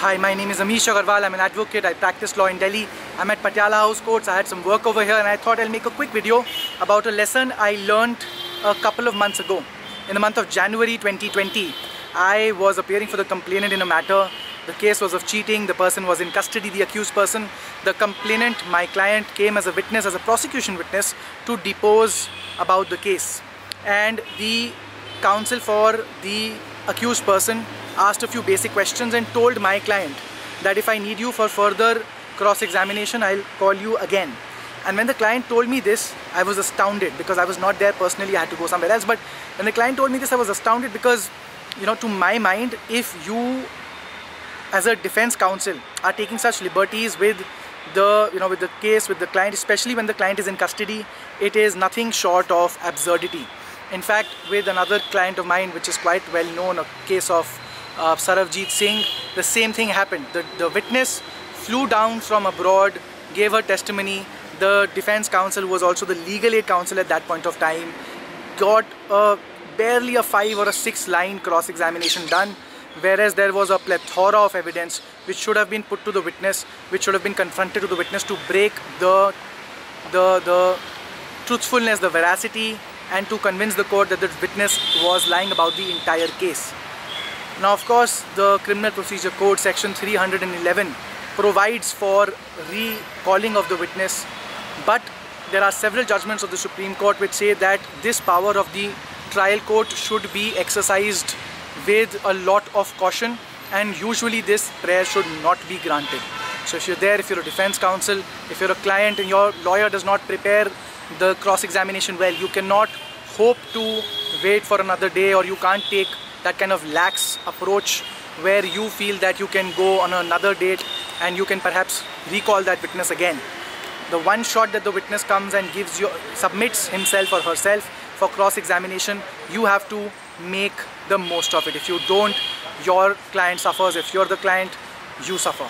Hi, my name is Amish Aggarwala. I'm an advocate. I practice law in Delhi. I'm at Patiala House Courts. I had some work over here and I thought I'll make a quick video about a lesson I learned a couple of months ago. In the month of January 2020, I was appearing for the complainant in a matter. The case was of cheating. The person was in custody, the accused person. The complainant, my client, came as a witness, as a prosecution witness to depose about the case. And the counsel for the accused person asked a few basic questions and told my client that if I need you for further cross-examination, I'll call you again. And when the client told me this, I was astounded because I was not there personally, I had to go somewhere else. But when the client told me this, I was astounded because, you know, to my mind, if you as a defense counsel are taking such liberties with the you know with the case with the client especially when the client is in custody it is nothing short of absurdity in fact with another client of mine which is quite well known a case of uh, Saravjeet Singh, the same thing happened. The, the witness flew down from abroad, gave her testimony. The defense counsel was also the legal aid counsel at that point of time, got a, barely a five or a six line cross-examination done whereas there was a plethora of evidence which should have been put to the witness, which should have been confronted to the witness to break the, the, the truthfulness, the veracity and to convince the court that the witness was lying about the entire case. Now of course the Criminal Procedure Code section 311 provides for recalling of the witness but there are several judgments of the Supreme Court which say that this power of the trial court should be exercised with a lot of caution and usually this prayer should not be granted. So if you're there, if you're a defense counsel, if you're a client and your lawyer does not prepare the cross-examination well, you cannot hope to wait for another day or you can't take that kind of lax approach where you feel that you can go on another date and you can perhaps recall that witness again. The one shot that the witness comes and gives you, submits himself or herself for cross-examination, you have to make the most of it. If you don't, your client suffers. If you're the client, you suffer.